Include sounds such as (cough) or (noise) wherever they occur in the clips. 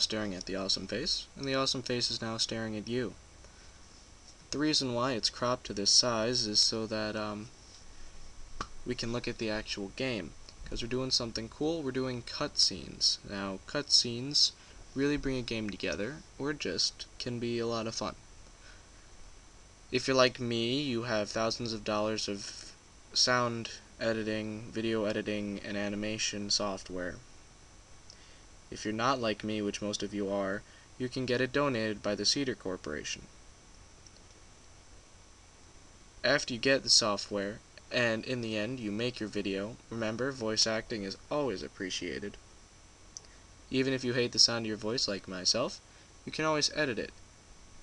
staring at the awesome face, and the awesome face is now staring at you. The reason why it's cropped to this size is so that um, we can look at the actual game. Because we're doing something cool, we're doing cutscenes. Now, cutscenes really bring a game together, or just can be a lot of fun. If you're like me, you have thousands of dollars of sound editing, video editing, and animation software. If you're not like me, which most of you are, you can get it donated by the Cedar Corporation. After you get the software, and in the end you make your video, remember voice acting is always appreciated. Even if you hate the sound of your voice like myself, you can always edit it.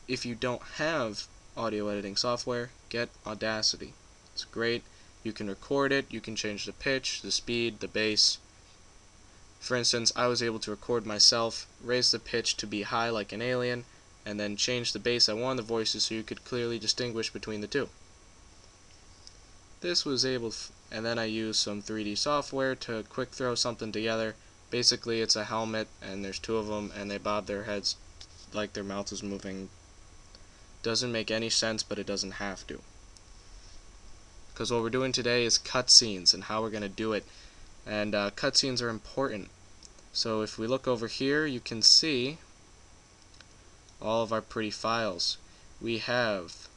If you don't have audio editing software, get Audacity. It's great. You can record it, you can change the pitch, the speed, the bass. For instance, I was able to record myself, raise the pitch to be high like an alien, and then change the bass I wanted the voices so you could clearly distinguish between the two. This was able, and then I used some 3D software to quick throw something together. Basically, it's a helmet, and there's two of them, and they bob their heads like their mouth is moving. Doesn't make any sense, but it doesn't have to. Because what we're doing today is cutscenes and how we're going to do it. And uh, cutscenes are important. So if we look over here, you can see all of our pretty files. We have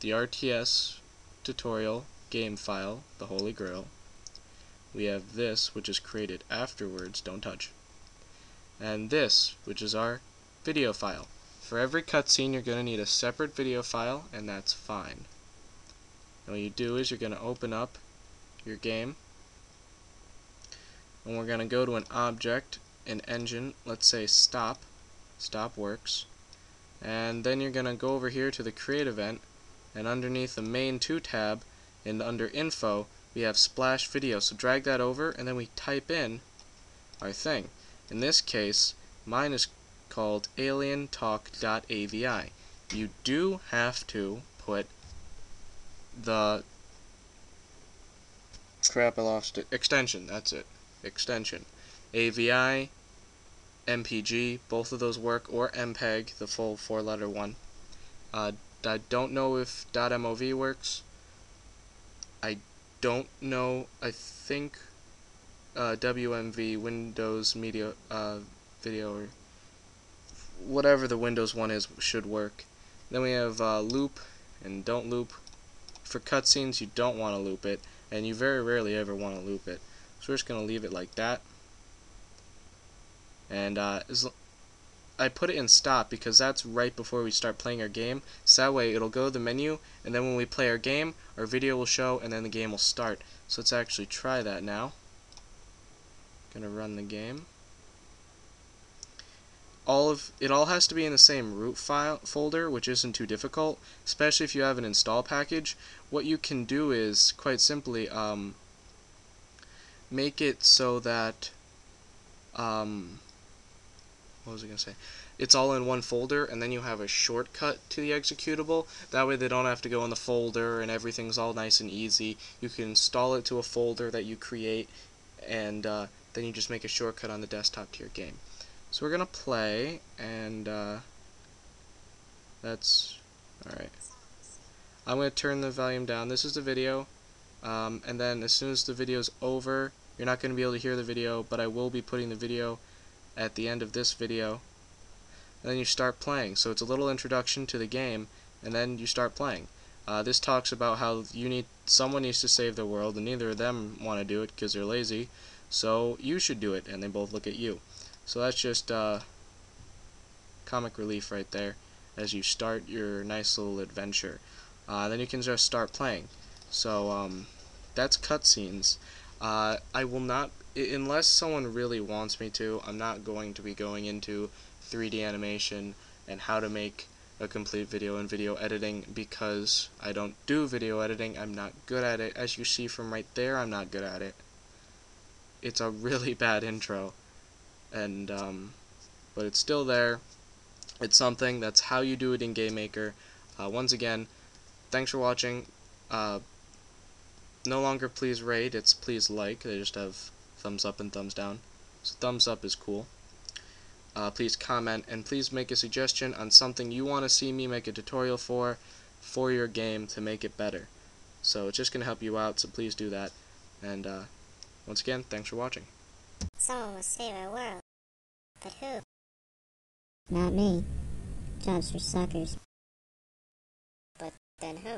the RTS tutorial game file, the Holy Grail. We have this, which is created afterwards, don't touch. And this, which is our video file. For every cutscene, you're going to need a separate video file, and that's fine. And what you do is you're going to open up your game, and we're going to go to an object, an engine, let's say stop, stop works, and then you're going to go over here to the create event, and underneath the main 2 tab and under info we have splash video. So drag that over and then we type in our thing. In this case mine is called alientalk.avi you do have to put the crap I lost it. extension. That's it extension AVI MPG both of those work or MPEG the full four letter one uh, I don't know if .mov works. I don't know. I think uh, WMV Windows Media uh, Video or whatever the Windows one is should work. Then we have uh, loop and don't loop. For cutscenes, you don't want to loop it, and you very rarely ever want to loop it. So we're just going to leave it like that. And uh, I put it in stop because that's right before we start playing our game. So that way it'll go to the menu and then when we play our game, our video will show and then the game will start. So let's actually try that now. Gonna run the game. All of it all has to be in the same root file folder, which isn't too difficult, especially if you have an install package. What you can do is quite simply um, make it so that um, what was I going to say? It's all in one folder, and then you have a shortcut to the executable. That way they don't have to go in the folder, and everything's all nice and easy. You can install it to a folder that you create, and uh, then you just make a shortcut on the desktop to your game. So we're going to play, and uh, that's... Alright. I'm going to turn the volume down. This is the video, um, and then as soon as the video is over, you're not going to be able to hear the video, but I will be putting the video at the end of this video. And then you start playing. So it's a little introduction to the game and then you start playing. Uh, this talks about how you need someone needs to save the world and neither of them want to do it because they're lazy. So you should do it and they both look at you. So that's just uh, comic relief right there as you start your nice little adventure. Uh, then you can just start playing. So um, that's cutscenes uh, I will not unless someone really wants me to, I'm not going to be going into 3D animation and how to make a complete video and video editing because I don't do video editing. I'm not good at it. As you see from right there, I'm not good at it. It's a really (laughs) bad intro. And, um, but it's still there. It's something. That's how you do it in GameMaker. Uh, once again, thanks for watching. Uh, no longer please rate, it's please like. They just have thumbs up and thumbs down. So thumbs up is cool. uh, please comment and please make a suggestion on something you want to see me make a tutorial for for your game to make it better. So it's just going to help you out, so please do that. And uh, once again, thanks for watching. Someone will save our world. But who? Not me. Jobs for suckers. But then who?